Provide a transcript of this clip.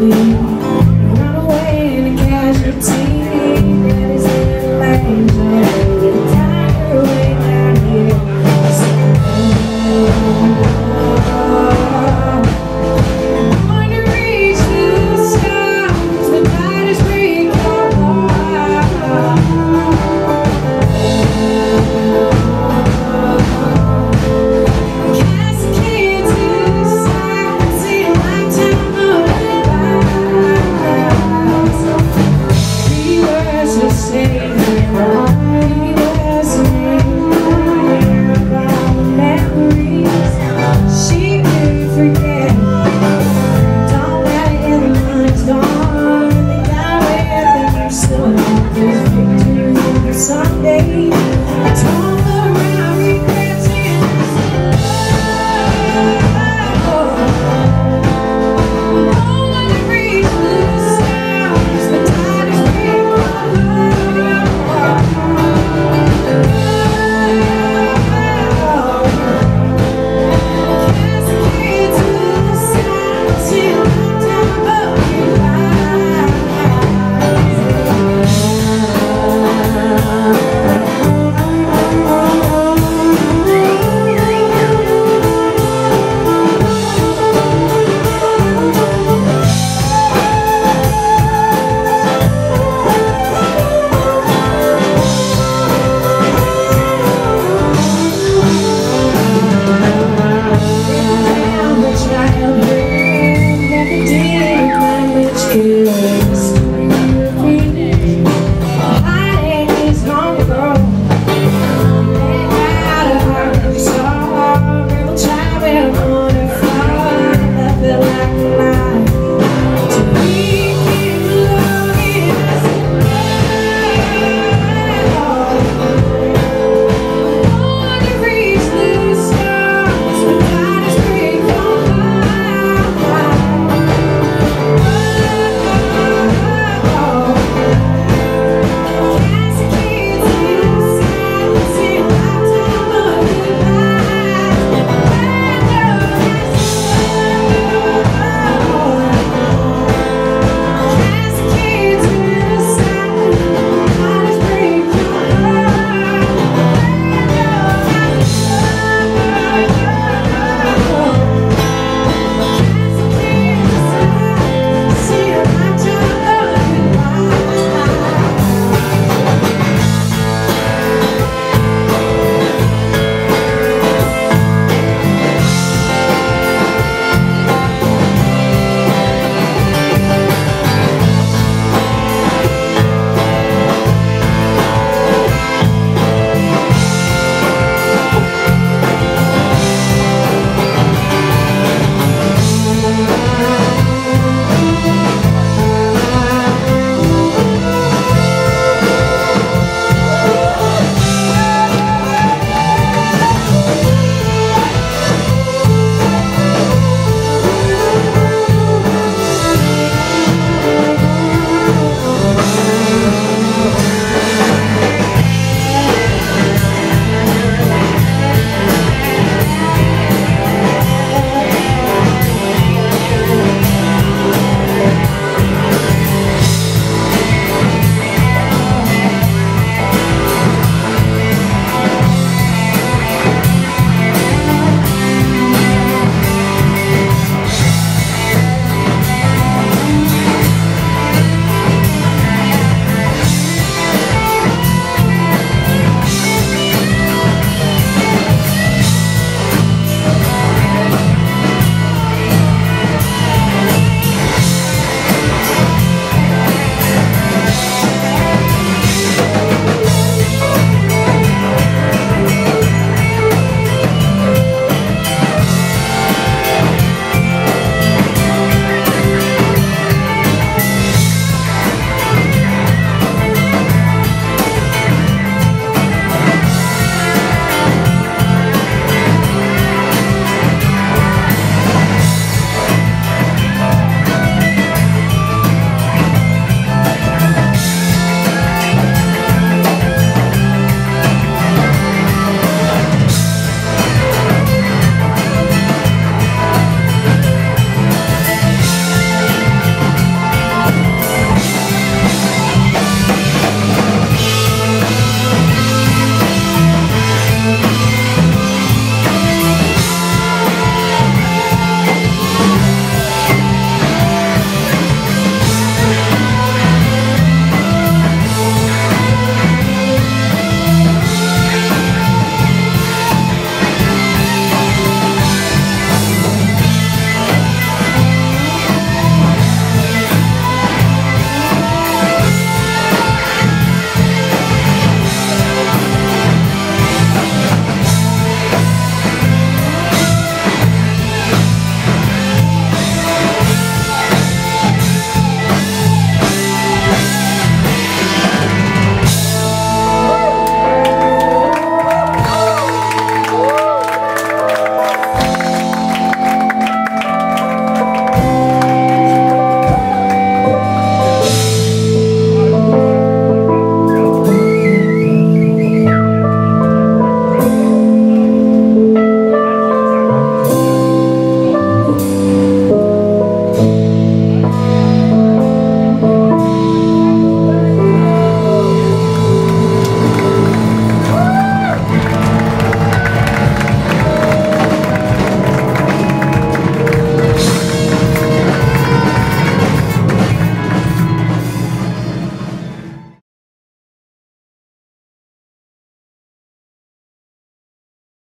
me.